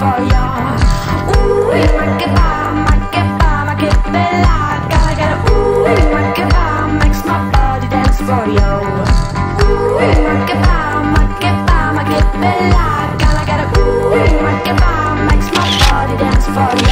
for you, Ooh, make it make it bomb, make it bella. Gotta ooh, make it bomb, makes my body dance for you. Ooh, make it make it make it bella. Gotta get a ooh, make it bomb, makes my body dance for you.